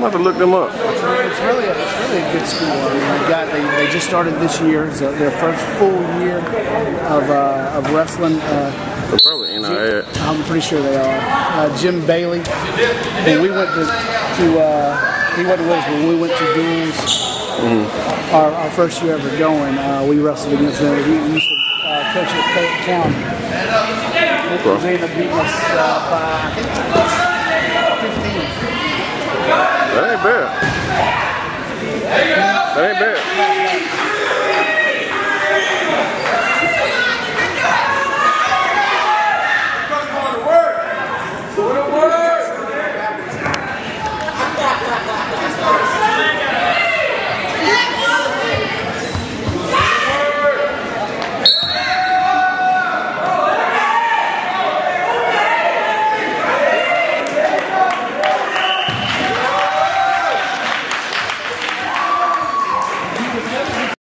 I'm about to look them up. It's really, a, it's really a good school. I mean, they got they, they just started this year. It's uh, their first full year of, uh, of wrestling. Uh, They're probably in our. I'm pretty sure they are. Uh, Jim Bailey. When we went to, to uh, he wasn't with us, but we went to duels, our, our first year ever going, uh, we wrestled against them. We used to uh, coach at Fayette County. They ended up beating us uh, by I think 15. That ain't bad. That ain't bad.